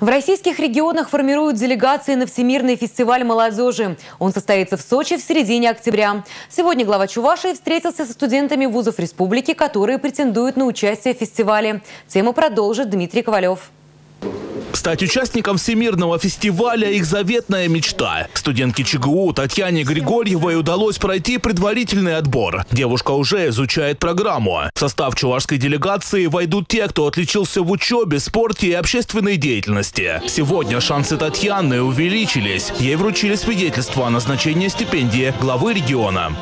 В российских регионах формируют делегации на Всемирный фестиваль молодежи. Он состоится в Сочи в середине октября. Сегодня глава Чувашии встретился со студентами вузов республики, которые претендуют на участие в фестивале. Тему продолжит Дмитрий Ковалев. Стать участником Всемирного фестиваля – их заветная мечта. Студентке ЧГУ Татьяне Григорьевой удалось пройти предварительный отбор. Девушка уже изучает программу. В состав чувашской делегации войдут те, кто отличился в учебе, спорте и общественной деятельности. Сегодня шансы Татьяны увеличились. Ей вручили свидетельство о назначении стипендии главы региона.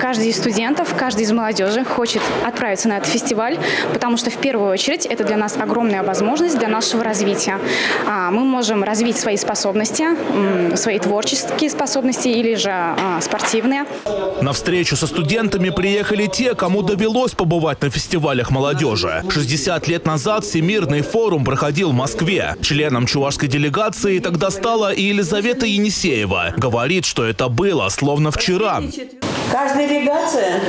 Каждый из студентов, каждый из молодежи хочет отправиться на этот фестиваль, потому что в первую очередь это для нас огромная возможность для нашего развития. А, мы можем развить свои способности, свои творческие способности или же а, спортивные. На встречу со студентами приехали те, кому довелось побывать на фестивалях молодежи. 60 лет назад Всемирный форум проходил в Москве. Членом чувашской делегации тогда стала и Елизавета Енисеева. Говорит, что это было словно вчера. Каждая делегация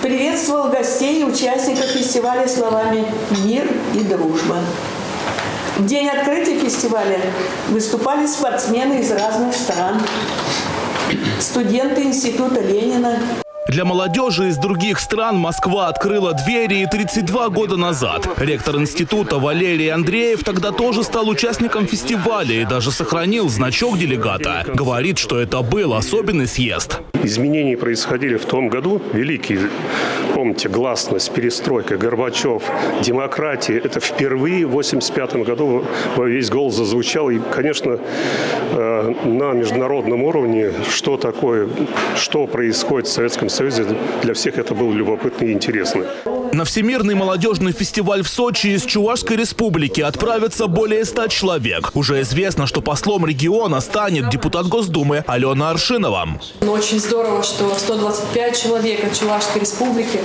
приветствовала гостей и участников фестиваля словами «Мир и дружба». В день открытия фестиваля выступали спортсмены из разных стран, студенты Института Ленина, для молодежи из других стран Москва открыла двери и 32 года назад. Ректор института Валерий Андреев тогда тоже стал участником фестиваля и даже сохранил значок делегата. Говорит, что это был особенный съезд. Изменения происходили в том году, великие, помните, гласность, перестройка, Горбачев, демократия. Это впервые в 85 году во весь голос зазвучал. И, конечно, э, на международном уровне, что такое, что происходит в Советском Союзе для всех это было любопытно и интересно. На Всемирный молодежный фестиваль в Сочи из Чувашской республики отправится более ста человек. Уже известно, что послом региона станет депутат Госдумы Алена Аршинова. Но очень здорово, что 125 человек от Чувашской республики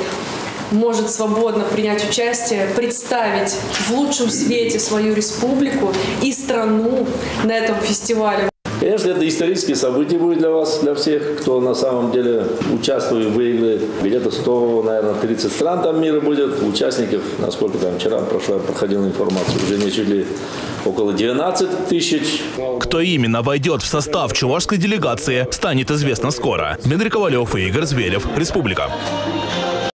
может свободно принять участие, представить в лучшем свете свою республику и страну на этом фестивале. Конечно, это исторические события будет для вас, для всех, кто на самом деле участвует, выиграет. Где-то 100, наверное, 30 стран там мира будет, участников, насколько там вчера прошла, проходила информация, уже не чуть ли около 12 тысяч. Кто именно войдет в состав чувашской делегации, станет известно скоро. Дмитрий Ковалев и Игорь Зверев. Республика.